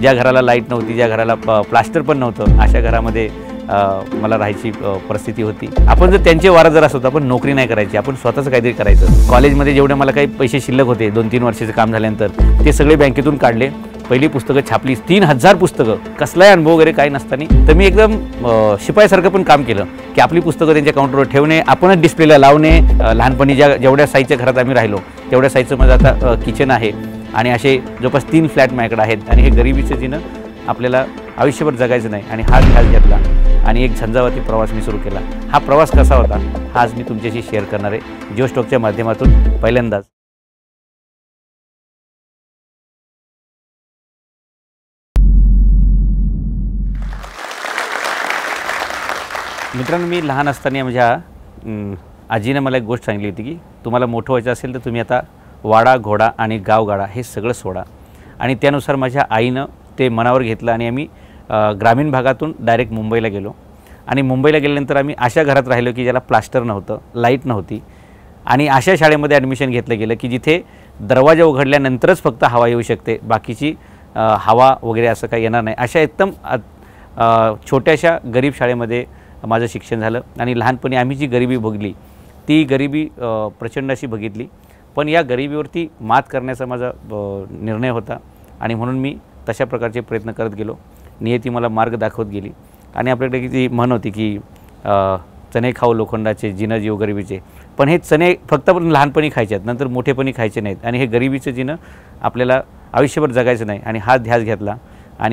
ज्या घराला लाइट नव्हती ज्या घराला प प्लास्टर पण नव्हतं अशा घरामध्ये मला राहायची परिस्थिती होती. आपण जर त्यांचे वारा जर असतो आपण नोकरी नाही करायची आपण स्वतःचं काहीतरी करायचं. कॉलेजमध्ये जेवढे मला काही पैसे शिल्लक होते दोन तीन वर्षाचं काम झाल्यानंतर ते सगळे बँकेतून काढले. पहिली पुस्तकं छापली तीन हजार पुस्तकं. कसलाही अनुभव वगैरे काही नसताना तर मी एकदम शिपायासारखं पण काम केलं की आपली पुस्तकं त्यांच्या काउंटरवर ठेवणे आपणच डिस्प्लेला लावणे. लहानपणी ज्या जेवढ्या साईजच्या घरात आम्ही राहिलो तेवढ्या साईजचं माझं आता किचन आहे. आणि असे जवळपास तीन फ्लॅट माझ्याकडे आहेत. आणि हे गरिबीचं जिनं आपल्याला आयुष्यभर जगायचं नाही आणि हा ध्यास घेतला आणि एक झंझावाती प्रवास मी सुरू केला. हा प्रवास कसा होता? हा आज मी तुमच्याशी शेअर करणार आहे. जिओ स्टॉकच्या माध्यमातून पहिल्यांदाच. मित्रांनो मी लहान असताना माझ्या आजीनं मला एक गोष्ट सांगितली होती की तुम्हाला मोठं व्हायचं असेल तर तुम्ही आता वाडा, घोडा आणि गावगाडा हे सगळं सोडा. आणि त्यानुसार माझ्या आईनं ते मनावर ग्रामीण भागातून डायरेक्ट मुंबईला गेलो. आणि मुंबईला गेल्यानंतर आम्ही अशा घरात राहिलो की ज्याला प्लास्टर नव्हतं, लाईट नव्हती. आणि अशा शाळेमध्ये ॲडमिशन जिथे दरवाज़ा उघडल्यानंतरच फक्त हवा येऊ शकते, बाकीची हवा वगैरे असं काही येणार नाही. अशा एकदम छोट्याशा गरीब शाळेमध्ये माझं शिक्षण लहानपणी आम्ही जी गरिबी भोगली, ती गरिबी प्रचंड अशी बघितली पण या गरिबीवरती मात करण्याचा माझा निर्णय होता. आणि मी तशा प्रकारचे प्रयत्न करत गेलो. नियती मला मार्ग दाखवत गेली. आणि ती म्हण होती की चणे खाऊ लोखंडाचे जिनं जीव गरिबीचे. पण हे चणे फक्त पण लहानपणी खायचे आहेत नंतर मोठेपणी खायचे नाहीत. आणि हे गरिबीचं जिनं आपल्याला आयुष्यभर जगायचं नाही. हा ध्यास घेतला.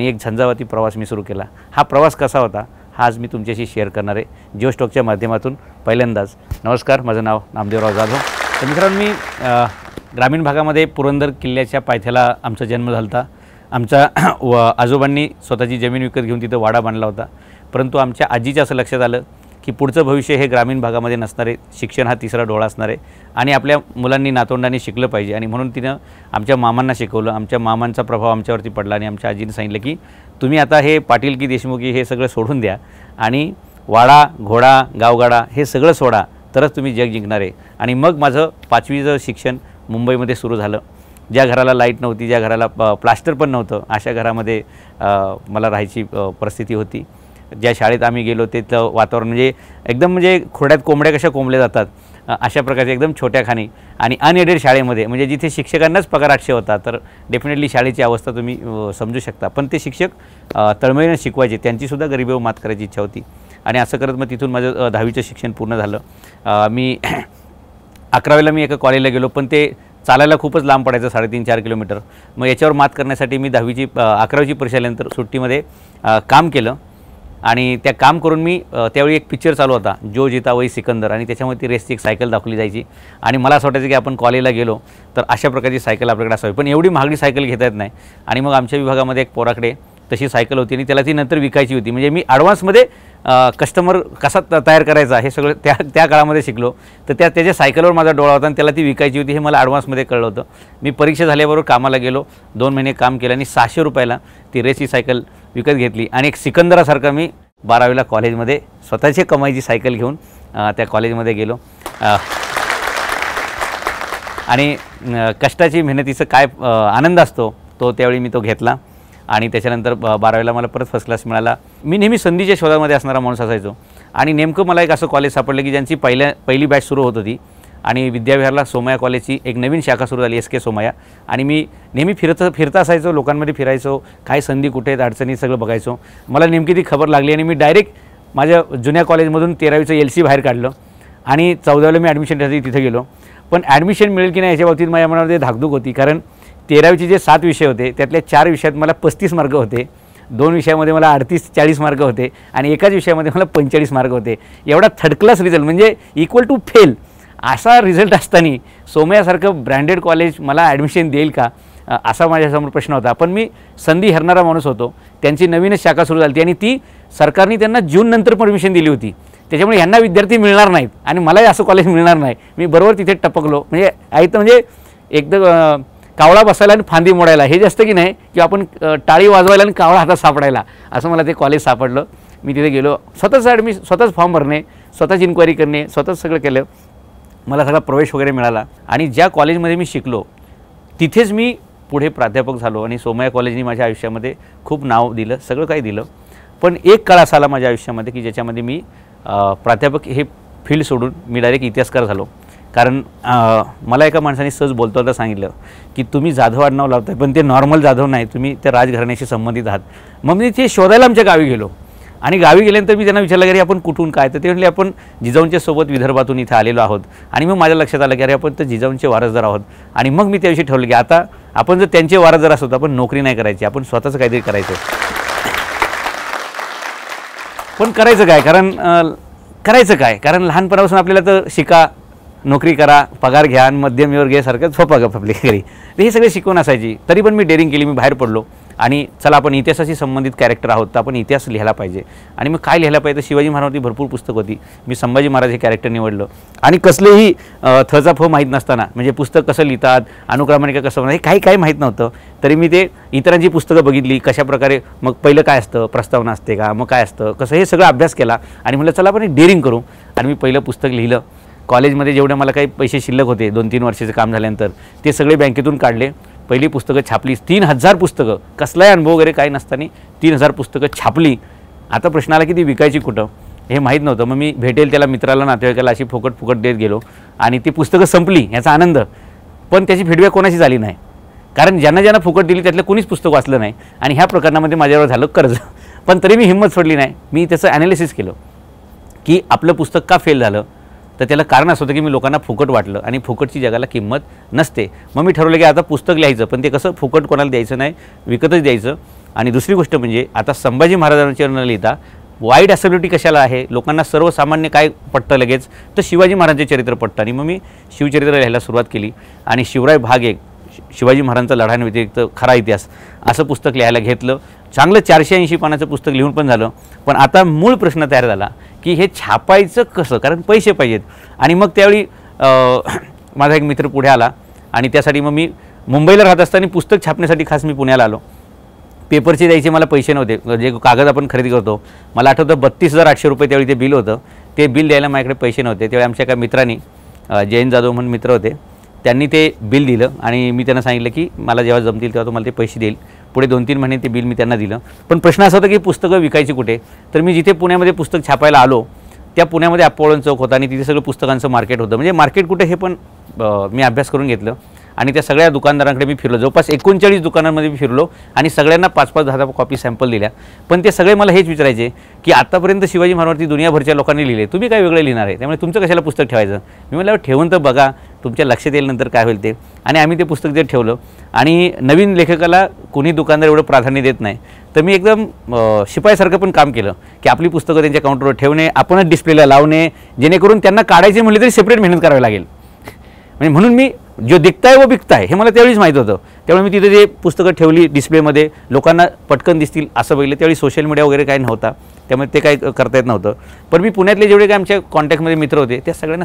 एक झंझावाती प्रवास मी सुरू केला. हा प्रवास कसा होता? हा आज मी तुमच्याशी शेअर करणार आहे. जिओ स्टॉकच्या माध्यमातून पहिल्यांदाच. नमस्कार. माझं नाव नामदेवराव जाधव. तर मित्रांनो, मी ग्रामीण भागामध्ये पुरंदर किल्ल्याच्या पायथ्याला आमचा जन्म झाला होता आमच्या व आजोबांनी ज़मीन विकत घेऊन तिथं वाडा बांधला होता. परंतु आमच्या आजीच्या असं लक्षात की भविष्य हे ग्रामीण भागामध्ये नसणार, शिक्षण हा तिसरा डोळा असणार आहे आणि आपल्या मुलांनी, नातवंडांनी शिकलं पाहिजे आणि म्हणून तिनं प्रभाव आमच्यावरती पडला आणि आमच्या आजीने सांगितलं की, तुम्ही आता हे पाटील की देशमुखी हे सगळं सोडून द्या आणि वाडा, घोडा, गावगाडा हे सगळं सोडा तरच तुम्ही जग जिंकणार आहे. मग माझं पाचवीचं शिक्षण मुंबईमध्ये सुरू झालं, ज्या घराला लाईट नव्हती, ज्या घराला प्लास्टर पण नव्हतं, अशा घरामध्ये मला राहायची परिस्थिती होती. ज्या शाळेत आम्ही गेलो, तिथलं वातावरण म्हणजे एकदम म्हणजे खोड्यात कोंबड्या कशा कोंबल्या जातात अशा प्रकारचे एकदम छोट्या खाणी. आणि अनएडेड शाळेमध्ये जिथे शिक्षकांनाच पगार आठशे होता, तर डेफिनेटली शाळेची अवस्था तुम्ही समजू शकता. पण ते शिक्षक तळमळीनं शिकवायचे, त्यांचीसुद्धा गरिबीवर मात करायची इच्छा होती. आणि असं करत मग तिथून माझं दहावीचं शिक्षण पूर्ण झालं. मी अकरावीला मी एका कॉलेजला गेलो, पण ते चालायला खूपच लांब पडायचं चार किलोमीटर. मग याच्यावर मात करण्यासाठी मी दहावीची अकरावीची परीक्षा आल्यानंतर सुट्टीमध्ये काम आणि त्या काम करून मी त्यावेळी एक पिक्चर चालू होता, जो जिता वही सिकंदर. आणि त्याच्यामध्ये ती रेसची एक सायकल दाखवली जायची. आणि मला असं वाटायचं की आपण कॉलेजला गेलो, तर अशा प्रकारची सायकल आपल्याकडे असावी. पण एवढी महागडी सायकल घेता येत नाही. आणि मग आमच्या विभागामध्ये एक पोराकडे तशी सायकल होती आणि त्याला ती नंतर विकायची होती. मी ॲडव्हान्समध्ये कस्टमर कसा त- तयार करायचा हे सगळं शिकलो. तर त्या त्याच्या सायकलवर माझा होता आणि त्याला ती विकायची होती हे मला ॲडव्हान्समध्ये कळलं होतं. मी परीक्षा झाल्याबरोबर कामाला गेलो. दोन महिने काम केलं आणि सहाशे रुपयाला ती रेसची सायकल विकत घेतली. आणि एक सिकंदरासारखा मी बारावीला कॉलेजमध्ये स्वतःची कमाईची सायकल घेऊन अ, त्या कॉलेजमध्ये गेलो. आणि कष्टाची मेहनतीचं काय आनंद असतो तो त्यावेळी मी तो घेतला. आणि त्याच्यानंतर ब बारावीला मला परत फ़र्स्ट क्लास मिळाला. मी नेहमी संधीच्या शोधामध्ये असणारा माणूस असायचो. आणि मला एक कॉलेज सापडलं की ज्यांची पहिल्या, पहिली बॅच सुरू होत होती. आणि विद्याविहारला सोमया कॉलेजची एक नवीन शाखा सुरू झाली एस के सोमया. आणि मी नेहमी फिरत, फिरता असायचो, लोकांमध्ये फिरायचो. काय संधी कुठे आहेत, अडचणी सगळं बघायचो. मला नेमकी ती खबर लागली मी डायरेक्ट माझ्या जुन्या कॉलेजमधून तेरावीचं एल सी बाहेर काढलं. आणि चौदावीला मी ॲडमिशनसाठी तिथे गेलो. पण ॲडमिशन मिळेल की नाही याच्या बाबतीत माझ्या मनामध्ये धाकधूक होती. कारण तेरावीचे जे सात विषय होते चार विषयात मला पस्तीस मार्क होते. दोन विषयामध्ये मला अडतीस चाळीस मार्क होते आणि एकाच विषयामध्ये मला पंचेचाळीस मार्क होते. एवढा थर्ड क्लास रिझल्ट म्हणजे इक्वल टू फेल असा रिझल्ट असताना सोमयासारखं ब्रँडेड कॉलेज मला ॲडमिशन देईल का? असा माझ्यासमोर प्रश्न होता. पण मी संधी हरणारा माणूस होतो. त्यांची नवीनच शाखा सुरू झाली आणि ती सरकारने त्यांना जूननंतर परमिशन दिली होती. त्याच्यामुळे विद्यार्थी मिळणार नाहीत आणि मलाही कॉलेज मिळणार नाही. मी बरोबर तिथे टपकलो. म्हणजे ऐकतं म्हणजे एकदम कावळा बसायला आणि फांदी मोडायला. हे जास्त की नाही की अ, टाळी वाजवायला आणि कावळा हातात सापडायला. मला कॉलेज सापडलं. मी तिथे गेलो. स्वतःच ॲडमि स्वतःच फॉर्म भरणे स्वतःच इन्क्वायरी करणे स्वतःच सगळं केलं. मला सगळा प्रवेश वगैरे मिळाला. आणि ज्या कॉलेजमध्ये मी शिकलो तिथेच मी पुढे प्राध्यापक झालो आणि सोमया कॉलेजनी आयुष्यामध्ये खूप नाव दिलं सगळं काही दिलं. एक काळ असा आला माझ्या आयुष्यामध्ये की ज्याच्यामध्ये मी प्राध्यापक हे फ़ील्ड सोडून मी डायरेक्ट इतिहासकार कारण मला एका माणसाने सहज बोलतो होता सांगितलं की तुम्ही जाधव आडनाव लावताय, पण ते नॉर्मल जाधव नाही, तुम्ही त्या राजघराण्याशी संबंधित आहात. मग मी ते शोधायला गावी गेलो. आणि गावी गेल्यानंतर मी त्यांना विचारलं की अरे, आपण कुठून, काय? तर ते म्हणले, आपण जिजाऊंच्या सोबत विदर्भातून इथे आलेलो आहोत. आणि मग माझ्या लक्षात आलं की, अरे, आपण तर जिजाऊंचे वारसदार आहोत. आणि मग मी त्याविषयी ठरवलं की, आता आपण जर त्यांचे वारसदार असतो, तर आपण नोकरी नाही करायची, आपण स्वतःचं काहीतरी करायचं. पण कारण करायचं काय? कारण लहानपणापासून आपल्याला तर शिका नोकरी करा पगार घ्या आणि मध्यमवर्गीयसारखं झोपा गप आपली घरी. तर हे सगळे शिकवण असायची. तरी पण मी डेअरिंग केली मी बाहेर पडलो. आणि चला आपण इतिहासाशी संबंधित कॅरेक्टर आहोत तर आपण इतिहास लिहायला पाहिजे. आणि मग काय लिहायला पाहिजे? शिवाजी महाराजांवरती भरपूर पुस्तक होती. मी संभाजी महाराज हे कॅरेक्टर निवडलं. आणि कसलेही अं, थचा फ माहीत नसताना म्हणजे पुस्तक कसं लिहितात अनुक्रमणिका कसं बनवतात हे काही काही माहीत नव्हतं. तरी मी ते इतरांची पुस्तकं मग पहिलं काय प्रस्तावना असते का मग काय असतं कसं हे अभ्यास केला. आणि म्हटलं चला एक डेअरिंग करू. आणि मी पहिलं पुस्तक लिहिलं. कॉलेजमध्ये जेवढे मला काही पैसे शिल्लक होते दोन तीन वर्षाचं काम झाल्यानंतर ते सगळे बँकेतून काढले. पहिली पुस्तकं छापली. तीन हजार पुस्तकं. कसलाही अनुभव वगैरे काही नसताना तीन हजार पुस्तकं छापली. आता प्रश्न आला की ती विकायची कुठं? हे माहीत नव्हतं. मग मी भेटेल त्याला मित्राला नातेवाईकाला अशी फुकट फुकट देत गेलो आणि ती पुस्तकं संपली ह्याचा आनंद. पण त्याची फीडबॅक कोणाची झाली नाही. कारण ज्यांना ज्यांना फुकट दिली त्यातलं कोणीच पुस्तक वाचलं नाही. आणि ह्या प्रकरणामध्ये माझ्यावर झालं कर्ज. पण तरी मी हिंमत सोडली नाही. मी त्याचं ॲनालिसिस केलं की आपलं पुस्तक का फेल झालं? तर त्याला कारण असं होतं की मी लोकांना फुकट वाटलं आणि फुकटची जगाला किंमत नसते. मग मी ठरवलं की आता पुस्तक ते कसं फुकट कोणाला द्यायचं नाही, विकतच द्यायचं. आणि दुसरी गोष्ट आता संभाजी महाराजांच्या न लिहिता, वाईट ॲसिबिलिटी कशाला आहे? लोकांना सर्वसामान्य काय पटतं लगेच? तर शिवाजी महाराजांचे चरित्र पटतं. आणि मग शिवचरित्र लिहायला सुरुवात केली. आणि शिवराय भाग एक शिवाजी महाराजांचा लढांव्यतिरिक्त खरा इतिहास असं पुस्तक लिहायला घेतलं. चांगलं चारशे ऐंशी पानाचं पुस्तक लिहून पण झालं. आता मूळ प्रश्न तयार की छापायचं कसं? कारण पैसे पाहिजेत. आणि मग त्यावेळी माझा एक मित्र पुढे आला आणि त्यासाठी मग मी मुंबईला राहत असताना पुस्तक छापण्यासाठी खास मी पुण्याला आलो. पेपरचे द्यायचे मला पैसे नव्हते. जे कागद आपण खरेदी करतो, मला आठवतं बत्तीस हज़ार आठशे रुपये बिल होतं. ते बिल द्यायला माझ्याकडे पैसे नव्हते. त्यावेळी आमच्या जयंत जाधव म्हणून मित्र होते. त्यांनी ते बिल दिलं आणि मी त्यांना सांगितलं की मला जेव्हा जमतील तेव्हा तुम्हाला ते पैसे देईल. पुढे दोन तीन महिने ते बिल मी त्यांना दिलं. पण प्रश्न असा होता की पुस्तकं विकायची कुठे? तर मी जिथे पुण्यामध्ये पुस्तक छापायला आलो, त्या पुण्यामध्ये अप्पोळण चौक होता आणि तिथे सगळं पुस्तकांचं मार्केट होतं. म्हणजे मार्केट कुठे हे पण मी अभ्यास करून घेतलं. आणि त्या सगळ्या दुकानदारांकडे मी फिरलो. जवळपास एकोणचाळीस दुकानांमध्ये मी फिरलो आणि सगळ्यांना पाच पाच दहा दहा कॉपी सॅम्पल दिल्या. पण ते सगळे मला हेच विचारायचे की आतापर्यंत शिवाजी महाराजवरती दुनियाभरच्या लोकांनी लिहिले. तुम्ही काय वेगळं लिहिणार आहे? त्यामुळे तुमचं कशाला पुस्तक ठेवायचं? मी म्हटलं ठेवून तर बघा. तुमच्या लक्षात येईल नंतर काय होईल ते. ते पुस्तक जे ठेवलं, आणि नवीन लेखकाला कोणी दुकानदार एवढं प्राधान्य देत नाही. तर मी एकदम शिपाईसारखं पण काम की आपली पुस्तकं त्यांच्या काउंटरवर ठेवणे, आपणच डिस्प्लेला लावणे, जेणेकरून तरी सेपरेट मेहनत करावी म्हणजे म्हणून मी जो दिखताय व बिकताय, हे त्यावेळीच माहीत होतं. त्यामुळे मी तिथे जे पुस्तकं ठेवली डिस्प्लेमध्ये लोकांना पटकन दिसतील असं बघितलं. त्यावेळी सोशल मीडिया वगैरे काही नव्हता, त्यामुळे ते करता नव्हतं. पण मी पुण्यातले जेवढे काही आमच्या कॉन्टॅक्टमध्ये मित्र होते, त्या सगळ्यांना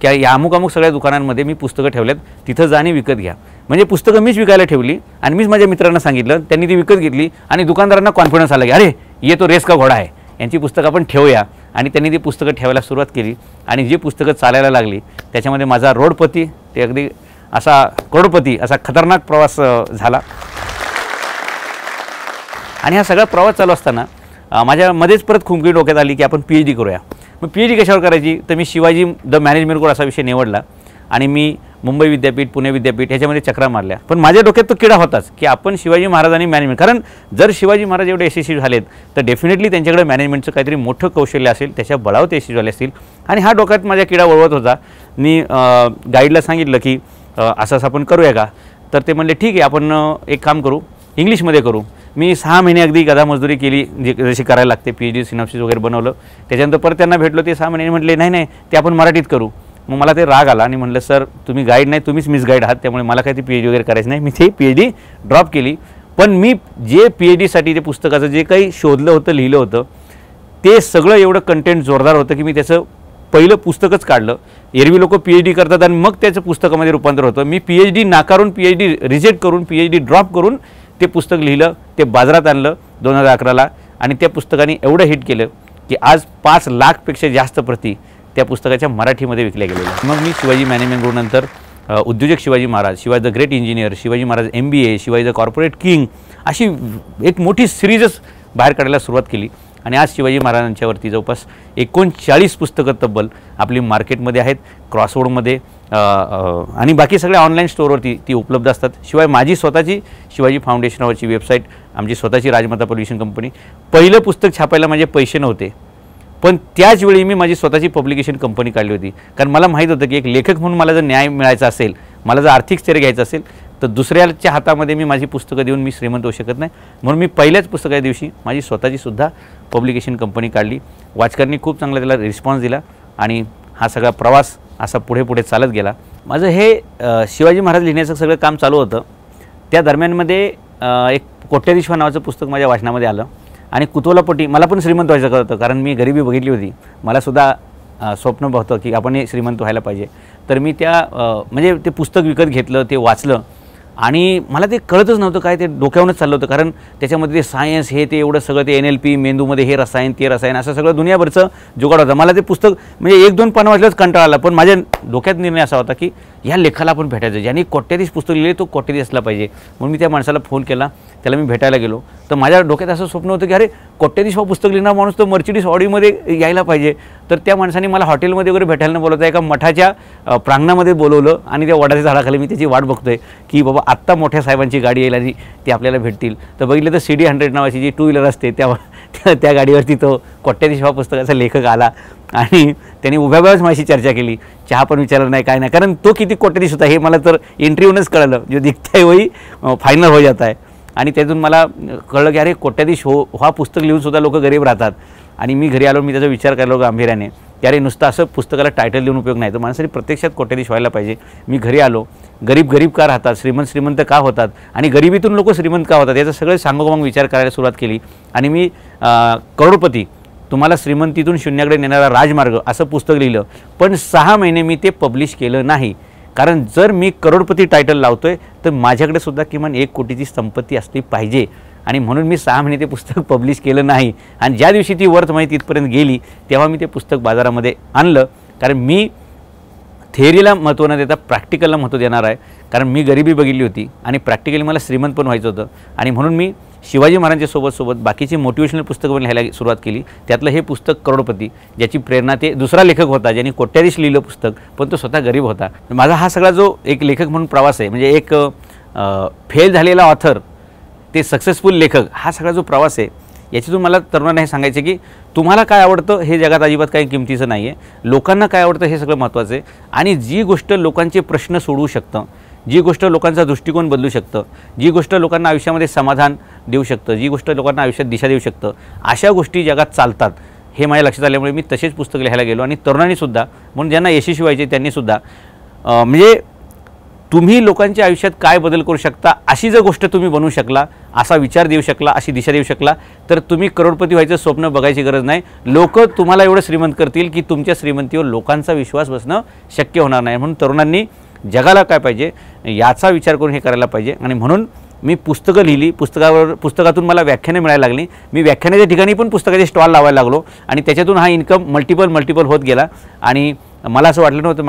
की या अमुक अमुक सगळ्या दुकानांमध्ये मी पुस्तकं ठेवल्यात तिथं जाणे विकत घ्या. म्हणजे पुस्तकं मीच विकायला ठेवली आणि मीच माझ्या मित्रांना सांगितलं त्यांनी ती विकत घेतली आणि दुकानदारांना कॉन्फिडन्स आला की अरे ये तो रेस का घोडा आहे. यांची पुस्तकं आपण ठेवूया. आणि त्यांनी ती पुस्तकं ठेवायला सुरुवात केली आणि जी पुस्तकं चालायला लागली त्याच्यामध्ये माझा रोडपती ते अगदी असा करोडपती असा खतरनाक प्रवास झाला. आणि हा सगळा प्रवास चालू असताना माझ्यामध्येच परत खुमकी डोक्यात आली की आपण पी एच डी करूया. मग पी एच डी कशावर करायची? तर मी शिवाजी द मॅनेजमेंट कोड असा विषय निवडला आणि मी मुंबई विद्यापीठ पुणे विद्यापीठ ह्याच्यामध्ये चक्रा मारल्या. पण माझ्या डोक्यात तो किडा होताच की आपण शिवाजी महाराजांनी मॅनेजमेंट कारण जर शिवाजी महाराज एवढे यशस्वी झालेत तर डेफिनेटली त्यांच्याकडे मॅनेजमेंटचं काहीतरी मोठं कौशल्य असेल त्याच्या बळावर ते यशस्वी झाले असतील. आणि हा डोक्यात माझ्या किडा वळवत होता. मी गाईडला सांगितलं की असं असं आपण करूया का? तर ते म्हणले ठीक आहे आपण एक काम करू. इंग्लिशमध्ये करू. मी सहा महिने अगदी गदा मजदुरी केली, जे जशी करायला लागते पी डी सिनॉप्सिस वगैरे बनवलं. त्याच्यानंतर परत भेटलो, ते सहा महिने म्हटले, नाही नाही, ते आपण मराठीत करू. मग मला राग आला आणि सर, तुम्ही गाईड नाही, तुम्हीच मिस गाईड आहात, त्यामुळे मला काही ती पी एच डी वगैरे करायचं नाही. मी पी एच डी ड्रॉप केली. पण मी जे पी एच डीसाठी ते पुस्तकाचं जे काही शोधलं होतं, लिहिलं होतं, ते सगळं एवढं कंटेंट जोरदार होतं की मी त्याचं पहिलं पुस्तकच एरवी लोक पी एच डी करतात आणि मग त्याचं रूपांतर होतं. मी पी एच डी नाकारून पी एच डी रिजेक्ट करून पी एच डी ड्रॉप करून ते पुस्तक लिहिलं ते बाजारात आणलं दोन हजार अकराला आणि त्या पुस्तकाने एवढं हिट केलं की आज पाच लाखपेक्षा जास्त प्रती त्या पुस्तकाच्या मराठीमध्ये विकल्या गेलेल्या मग मी शिवाजी मॅनेजमेंट रोडनंतर उद्योजक शिवाजी महाराज शिवाय the great engineer Shivaji Maharaj M B A Shivaji the corporate king अशी एक मोठी सिरीजच बाहेर काढायला सुरुवात केली. आणि आज शिवाजी महाराजांच्यावरती जवळपास एकोणचाळीस पुस्तकं तब्बल आपली मार्केटमध्ये आहेत क्रॉसवर्डमध्ये आणि बाकी सगळ्या ऑनलाईन स्टोअरवरती ती उपलब्ध असतात. शिवाय माझी स्वतःची, शिवाजी फाउंडेशन नावाची वेबसाईट आमची स्वतःची राजमाता पब्लिशिंग कंपनी पहिलं पुस्तक छापायला माझे पैसे नव्हते. पण त्याच वेळी मी माझी स्वतःची पब्लिकेशन कंपनी काढली होती. कारण मला माहीत होतं की एक लेखक म्हणून मला जर न्याय मिळायचा मला जर आर्थिक स्थैर्य घ्यायचं असेल, तर दुसऱ्याच्या हातामध्ये मी माझी पुस्तकं देऊन मी श्रीमंत होऊ शकत नाही. म्हणून मी पहिल्याच पुस्तकाच्या दिवशी माझी स्वतःची सुद्धा पब्लिकेशन कंपनी काढली. वाचकांनी खूप चांगला रिस्पॉन्स दिला हा सगळा प्रवास असा पुढे पुढे चालत गेला. माझं हे शिवाजी महाराज लिहिण्याचं सगळं काम चालू होतं. त्या दरम्यानमध्ये एक कोट्याधीश्वर नावाचं पुस्तक माझ्या वाचनामध्ये आलं. आणि कुतोलापटी श्रीमंत व्हायचं कारण मी गरिबी बघितली होती. मलासुद्धा स्वप्न होतं की आपण श्रीमंत व्हायला पाहिजे. तर मी त्या म्हणजे ते पुस्तक विकत घेतलं, ते आणि मला ते कळतच नव्हतं काय ते डोक्यावरूनच चाललं कारण त्याच्यामध्ये ते सायन्स हे ते एन एल पी मेंदूमध्ये हे रसायन, ते रसायन, असं सगळं दुनियाभरचं जुगाड होतं. मला पुस्तक म्हणजे एक दोन पानं वाचल्याच कंटाळा आला. पण माझ्या निर्णय असा होता की या लेखाला आपण भेटायचं. ज्यांनी कोट्याधीश पुस्तक लिहिले तो कोट्याधीश असला पाहिजे. म्हणून मी त्या फ़ोन केला. त्याला मी भेटायला गेलो. तर माझ्या डोक्यात असं स्वप्न होतं की अरे कोट्याधीश हा पुस्तक लिहिणार माणूस तर मर्चिडीज ऑडीमध्ये यायला पाहिजे. तर त्या माणसाने मला हॉटेलमध्ये वगैरे भेटायला बोलवता एका मठाच्या प्रांगणामध्ये बोलवलं आणि त्या वडाच्या झाडाखाली मी त्याची वाट बघतोय की बाबा, आत्ता मोठ्या साहेबांची गाडी येईल आणि ते आपल्याला भेटतील. तर बघितलं तर सी डी हंड्रेड नावाची जी टू व्हीलर असते, त्या, त्या- गाडीवरती तो कोट्याधीश हा पुस्तकाचा लेखक आला आणि त्यांनी उभ्या उभ्याच माझी चर्चा केली. चहा पण विचारलं नाही, काय नाही. कारण तो किती कोट्याधीश होता हे मला तर इंटरव्ह्यूनच कळलं. जो दिखता है वही फायनल हो जाता है आणि मला कळलं की अरे, कोट्याधीश हो, हा पुस्तक लिहून सुद्धा लोक गरीब राहतात. आणि मी घरी आलो, मी विचार केला गांभीर्याने, की अरे, नुसतं असं पुस्तकाला टायटल देऊन उपयोग नाही. तर माणसाने प्रत्यक्षात कोट्याधीश व्हायला पाहिजे. मी घरी आलो. गरीब गरीब का राहतात? श्रीमंत श्रीमंत का होतात? आणि गरिबीतून लोक श्रीमंत का होतात? याचं सगळं सांगोपांग विचार करायला सुरुवात केली. आणि मी करोडपती, तुम्हाला श्रीमंतीतून शून्याकडे नेणारा राजमार्ग असं पुस्तक लिहिलं. पण सहा महिने मी ते पब्लिश केलं नाही. कारण जर मी करोडपती टायटल लावतो आहे तर माझ्याकडे सुद्धा किमान एक कोटीची संपत्ती असली पाहिजे. आणि म्हणून मी सहा महिने ते पुस्तक पब्लिश केलं नाही. आणि ज्या दिवशी ती वर्थ माहिती इथपर्यंत गेली तेव्हा मी ते पुस्तक बाजारामध्ये आणलं. कारण मी थेअरीला महत्त्व न देता प्रॅक्टिकलला महत्त्व देणार आहे. कारण मी गरिबी बघितली होती आणि प्रॅक्टिकली मला श्रीमंत पण व्हायचं होतं. आणि म्हणून मी शिवाजी महाराजांच्या सोबत सोबत बाकीची मोटिवेशनल पुस्तकं पण लिहायला सुरुवात केली. त्यातलं हे पुस्तक करोडपती, ज्याची प्रेरणा ते दुसरा लेखक होता, ज्यांनी कोट्याधीश लिहिलं पुस्तक, पण तो स्वतः गरीब होता. माझा हा सगळा जो एक लेखक म्हणून प्रवास आहे, म्हणजे एक फेल झालेला ऑथर ते सक्सेसफुल लेखक, हा सगळा जो प्रवास आहे याच्यातून मला तरुणांना हे सांगायचं आहे की तुम्हाला काय आवडतं हे जगात अजिबात काही किमतीचं नाही आहे लोकांना काय आवडतं हे सगळं महत्त्वाचं जी गोष्ट लोकांचे प्रश्न सोडवू शकतं जी गोष्ट लोकांचा दृष्टिकोन बदलू शकतं, जी गोष्ट लोकांना आयुष्यामध्ये समाधान देऊ शकतं, जी गोष्ट लोकांना आयुष्यात दिशा देऊ शकतं, अशा गोष्टी जगात चालतात. हे माझ्या लक्षात आल्यामुळे मी तसेच पुस्तक लिहायला गेलो आणि तरुणांनीसुद्धा म्हणून यशस्वी व्हायचे त्यांनीसुद्धा म्हणजे तुम्ही लोकांच्या आयुष्यात काय बदल करू शकता, अशी जर गोष्ट तुम्ही बनवू शकला, असा विचार देऊ शकला, अशी दिशा देऊ शकला, तर तुम्ही करोडपती व्हायचं स्वप्न बघायची गरज नाही. लोक तुम्हाला एवढं श्रीमंत करतील की तुमच्या श्रीमंतीवर लोकांचा विश्वास बसणं शक्य होणार नाही. म्हणून जगाला काय पाहिजे? याचा विचार करून हे करायला पाहिजे. आणि म्हणून मी पुस्तकं लिहिली. पुस्तकावर पुस्तकातून मला व्याख्याने मिळायला व्याख्यानाच्या ठिकाणी पण स्टॉल लावायला लागलो. आणि हा इन्कम मल्टिपल मल्टिपल होत गेला. आणि मला असं वाटलं नव्हतं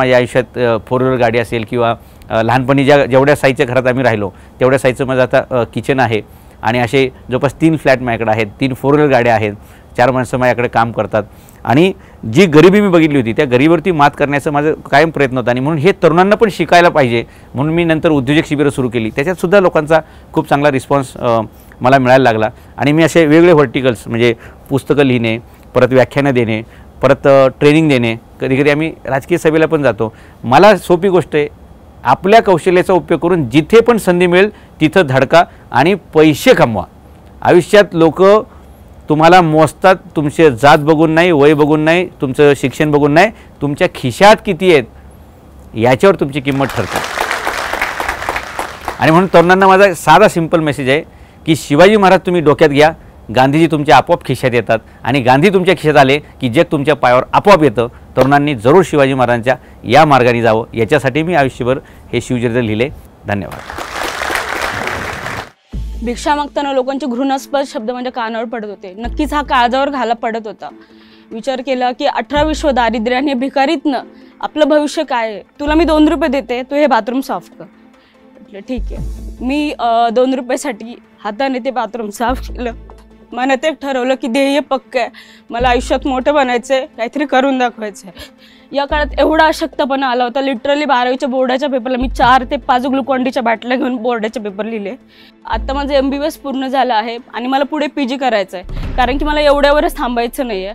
फोर व्हीलर गाडी असेल किंवा अ, लहानपणी ज्या जेवढ्या साईजच्या घरात आम्ही राहिलो तेवढ्या माझं आता किचन आहे. आणि असे जवळपास तीन फ्लॅट माझ्याकडे आहेत. तीन फोर व्हीलर गाड्या आहेत. चार माणसं माझ्याकडे काम करतात. आणि जी गरिबी मी बघितली होती त्या गरिबीवरती मात करण्याचा माझा कायम प्रयत्न होता. आणि म्हणून हे तरुणांना पण शिकायला पाहिजे. म्हणून मी नंतर उद्योजक शिबिरं सुरू केली. त्याच्यातसुद्धा लोकांचा खूप चांगला रिस्पॉन्स मला मिळायला लागला. आणि मी असे वेगवेगळे व्हर्टिकल्स म्हणजे पुस्तकं लिहिणे परत व्याख्यानं देणे परत ट्रेनिंग देणे. कधी कधी आम्ही राजकीय सभेला पण जातो. मला सोपी गोष्ट आहे आपल्या कौशल्याचा उपयोग करून जिथे पण संधी मिळेल तिथं धडका आणि पैसे कमवा. आयुष्यात लोक तुम्हाला मोजतात तुमचे जात बघून नाही वय बघून नाही तुमचं शिक्षण बघून नाही तुमच्या खिशात किती आहेत याच्यावर तुमची किंमत ठरते. आणि म्हणून तरुणांना माझा साधा सिंपल मेसेज आहे की शिवाजी महाराज तुम्ही डोक्यात घ्या गांधीजी तुमच्या आपोआप खिशात येतात आणि गांधी तुमच्या खिशात आले की जग तुमच्या पायावर आपोआप येतं तरुणांनी जरूर शिवाजी महाराजांच्या या मार्गाने जावं याच्यासाठी मी आयुष्यभर हे शिवचरित्र लिहिले. धन्यवाद. भिक्षा मागताना लोकांचे घृणास्पद शब्द म्हणजे कानावर पडत होते. नक्कीच हा काळजावर घाला पडत होता. विचार केला की अठरा विश्व दारिद्र्याने भिकारीतनं आपलं भविष्य काय आहे? तुला मी दोन रुपये देते तू हे बाथरूम साफ कर. म्हटलं ठीक आहे. मी दोन रुपयासाठी हाताने ते बाथरूम साफ केलं. मनात एक ठरवलं की ध्येय पक्क आहे. मला आयुष्यात मोठं बनायचं आहे काहीतरी करून दाखवायचं आहे या काळात एवढा अशक्तपणा आला होता लिटरली बारावीच्या बोर्डाच्या पेपरला मी चार ते पाच ग्लुकॉन्डीच्या बाटल्या घेऊन बोर्डाचे पेपर लिहिले. आता माझं एम बी बी एस पूर्ण झालं आहे आणि मला पुढे पी जी करायचं आहे कारण की मला एवढ्यावरच थांबायचं नाही आहे